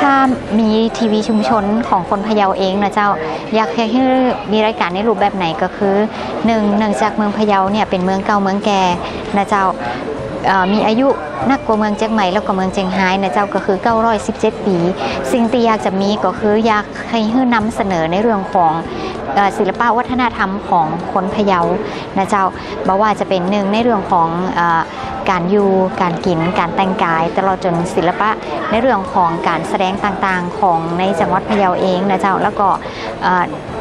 ถ้ามีทีวีชุมชนของคนพะเยาเองนะเจ้า อยากให้มีรายการในรูปแบบไหนก็คือหนึ่งหนึ่งจากเมืองพะเยาเนี่ยเป็นเมืองเก่าเมืองแก่นะเจ้า มีอายุนักกว่าเมืองเจียงใหม่แล้วก็เมืองเจียงไฮ้นะเจ้าก็คือ 917 ปี สิ่งที่อยากจะมีก็คืออยากให้ฮื้อนำเสนอในเรื่องของศิลปะวัฒนธรรมของคนพะเยานะเจ้าบอกว่าจะเป็นหนึ่งในเรื่องของอการอยู่ การกิน การแต่งกาย ตลอดจนศิลปะในเรื่องของการแสดงต่างๆของในจังหวัดพะเยาเองนะเจ้า แล้วก็อ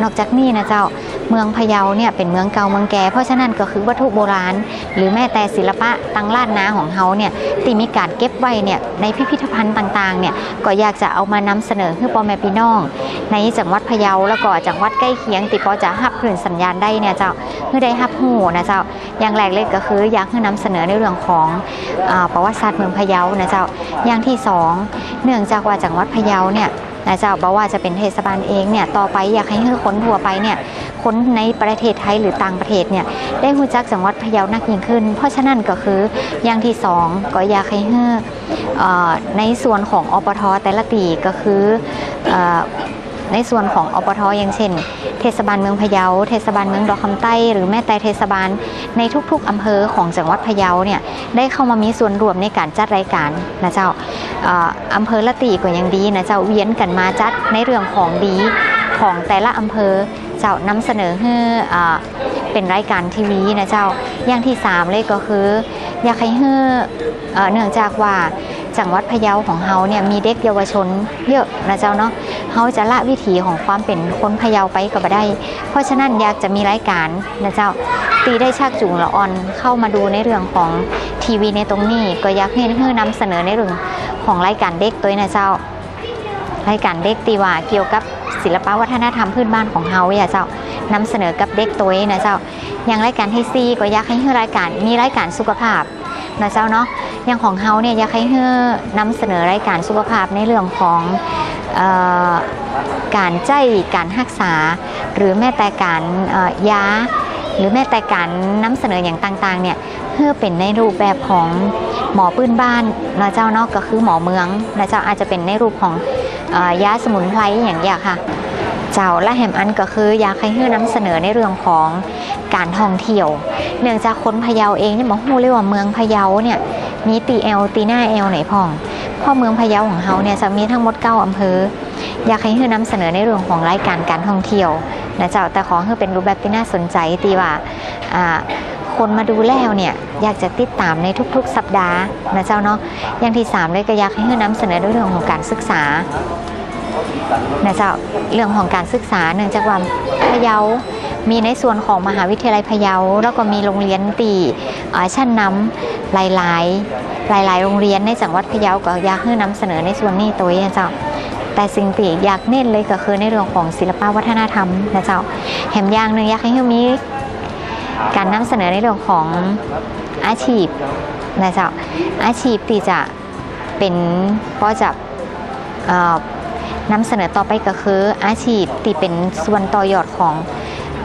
นอกจากนี้นะเจ้า เมืองพะเยาเนี่ยเป็นเมืองเก่าเมืองแก่เพราะฉะนั้นก็คือวัตถุโบราณ หรือแม้แต่ศิลปะตังลาดนาของเฮาเนี่ยที่มีการเก็บไว้เนี่ยในพิพิธภัณฑ์ต่างๆเนี่ยก็อยากจะเอามานำเสนอให้พ่อแม่พี่น้อง ในจังหวัดพะเยาแล้วก็จังหวัดใกล้เคียงติปอจะรับคลื่นสัญญาณได้เนี่ยเจ้าเพื่อได้รับหูนะเจ้าอย่างแรกเลยก็คืออยากให้นำเสนอในเรื่องของอประวัติศาสตร์เมืองพะเยานะเจ้าอย่างที่สองเนื่องจากว่าจังหวัดพะเยาเนี่ยนะเจ้าบอกว่าจะเป็นเทศบาลเองเนี่ยต่อไปอยากให้ให้คนทั่วไปเนี่ย คนในประเทศไทยหรือต่างประเทศเนี่ยได้รู้จักจังหวัดพะเยานักยิ่งขึ้น เพราะฉะนั้นก็คืออย่างที่สองก็อยากให้ให้เอ่อในส่วนของอปทแต่ละปีก็คืออในส่วนของอปทอย่างเช่น เทศบาลเมืองพะเยา เทศบาลเมืองดอกคำใต้ หรือแม้แต่เทศบาลในทุกๆอำเภอของจังหวัดพะเยาเนี่ยได้เข้ามามีส่วนร่วมในการจัดรายการนะเจ้าอำเภอละตีก็ยังดีนะเจ้าเวียนกันมาจัดในเรื่องของดี ของแต่ละอำเภอเจ้านำเสนอให้เป็นรายการทีวีนะเจ้าอย่างที่สามเลยก็คือ อยากให้เฮือเนื่องจากว่าจังหวัดพะเยาของเฮาเนี่ยมีเด็กเยาวชนเยอะนะเจ้าเนาะเฮาจะละวิถีของความเป็นคนพะเยาไปก็บ่ได้ เพราะฉะนั้นอยากจะมีรายการนะเจ้าตีได้ชักจูงละอ่อนเข้ามาดูในเรื่องของทีวีในตรงนี้ ก็อยากให้เฮือนำเสนอในเรื่องของรายการเด็กตัวนะเจ้ารายการเด็กตีว่าเกี่ยวกับ ศิลปวัฒนธรรมพื้นบ้านของเฮาอย่าเจ้านำเสนอกับเด็กตัวนะเจ้าอย่างรายการที่ซีก็อยากให้รายการมีรายการสุขภาพนะเจ้าเนาะอย่างของเฮาเนี่ยอยากให้เฮือนำเสนอรายการสุขภาพในเรื่องของออการใจการรักษา หรือแม้แต่การยาหรือแม้แต่การนำเสนออย่างต่างๆเนี่ยเพื่อเป็นในรูปแบบของหมอปื้นบ้านนะเจ้าเนาะก็คือหมอเมืองนะเจ้าอาจจะเป็นในรูปของ ยาสมุนไพรอย่างเงี้ยค่ะ เจ้าและแหมอันก็คืออยากให้เฮือนำเสนอในเรื่องของการท่องเที่ยว เนื่องจากคนพะเยาเองเนี่ยมาฮู้เลยว่าเมืองพะเยาเนี่ยมีตีเอลตีหน้าเอลไหนพ่องเพราะเมืองพะเยาของเฮาเนี่ยจะมีทั้งหมดเก้าอำเภออยากให้เฮือนำเสนอในเรื่องของรายการการท่องเที่ยวนะเจ้าแต่ขอให้เป็นรูปแบบที่น่าสนใจตีว่าอ่า คนมาดูแล้วเนี่ยอยากจะติดตามในทุกๆ สัปดาห์นะเจ้าเนาะอย่างที่สามเลยก็อยากให้เฮือนำเสนอเรื่องของการศึกษานะเจ้าเรื่องของการศึกษาเนื่องจากว่าพะเยา มีในส่วนของมหาวิทยาลัยพะเยา แล้วก็มีโรงเรียนตีอ่าชั้นนำหลายหลายหลายหลายๆโรงเรียนในจังหวัดพะเยาก็อยากให้นำเสนอในส่วนนี้ตัวเองนะเจ้าแต่สิ่งที่อยากเน้นเลยก็คือในเรื่องของศิลปวัฒนธรรมนะเจ้าแหมอย่างหนึ่งอยากให้มี การนำเสนอในเรื่องของอาชีพนะเจ้าอาชีพที่จะเป็นก็จะเอ่อนำเสนอต่อไปก็คืออาชีพที่เป็นส่วนต่อยอดของ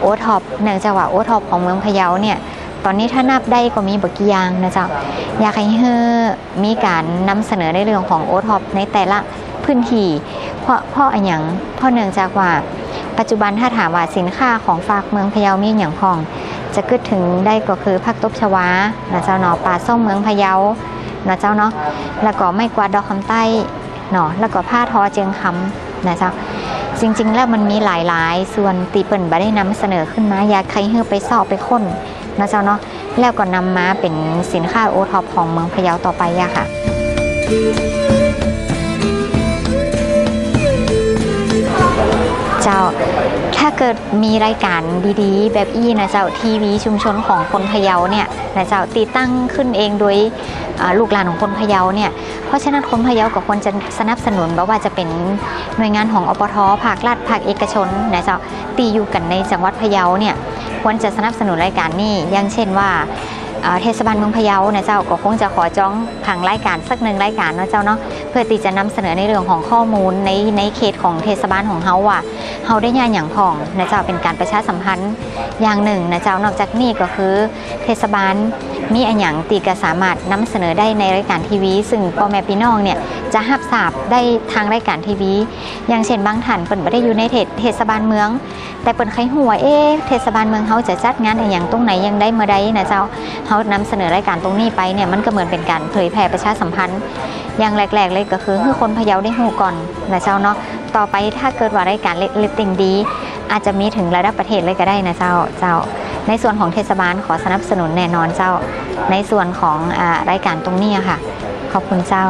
โอท็อปเนื่องจากว่าโอท็อปของเมืองพะเยาเนี่ยตอนนี้ถ้านับได้ก็มีบกี่อยางนะเจ้าอยากให้เฮอมีการนำเสนอในเรื่องของโอท็อปในแต่ละพื้นที่เพราะเพราะอะไรอย่างเพราะเนื่องจากว่าปัจจุบันถ้าถามว่าสินค้าของฝากเมืองพะเยามีอย่างพอง จะกึดถึงได้ก็คือผักตบชวานะเจ้าเนาะปลาส้มเมืองพะเยานะเจ้าเนาะแล้วก็ไม่กวาดดอกคำใต้เนาะแล้วก็ผ้าทอเจียงคำนะเจ้าจริงๆ แล้วมันมีหลายๆ ส่วนตีเปิ่นบ่ได้นำเสนอขึ้นมาอยากใครเฮือไปสอบไปค้นนะเจ้าเนาะแล้วก็นำมาเป็นสินค้าโอท็อปของเมืองพะเยาต่อไปอะค่ะ เจ้า ถ้าเกิดมีรายการดีๆ แบบอี้นะเจ้าทีวีชุมชนของคนพะเยาเนี่ยนะเจ้าตีตั้งขึ้นเองโดยลูกหลานของคนพะเยาเนี่ยเพราะฉะนั้นคนพะเยาก็ควรจะสนับสนุนแบบว่าจะเป็นหน่วยงานของอปทภาครัฐภาคเอกชนนะเจ้าตีอยู่กันในจังหวัดพะเยาเนี่ยควรจะสนับสนุนรายการนี้อย่างเช่นว่า เทศบาลเมืองพะเยานะเจ้าก็คงจะขอจ้องผังรายการสักหนึ่งรายการเนาะเจ้าเนาะเพื่อที่จะนำเสนอในเรื่องของข้อมูลในในเขตของเทศบาลของเฮาว่ะเฮาได้ย่าอย่างพองนะเจ้าเป็นการประชาสัมพันธ์อย่างหนึ่งนะเจ้านอกจากนี้ก็คือเทศบาล มีอันหยังตีก็สามารถนำเสนอได้ในรายการทีวี ซึ่งพ่อแม่พี่น้องเนี่ยจะหับทราบได้ทางรายการทีวี อย่างเช่นบางท่านเปิ่นไม่ได้อยู่ในเทศเทศบาลเมือง แต่เปิ่นใครหัวเอ๊เทศบาลเมืองเขาจะจัดงานอะไรอย่างตรงไหนยังได้เมื่อใดนะเจ้าเขานำเสนอรายการตรงนี้ไปเนี่ยมันก็เหมือนเป็นการเผยแพร่ประชาสัมพันธ์อย่างแรกๆเลยก็คือให้คนพะเยาได้หูก่อนนะเจ้าเนาะต่อไปถ้าเกิดว่ารายการเรตติ้งดี อาจจะมีถึงระดับประเทศเลยก็ได้นะเจ้าเจ้า ในส่วนของเทศบาลขอสนับสนุนแน่นอนเจ้า ในส่วนของอรายการตรงนี้ค่ะ ขอบคุณเจ้า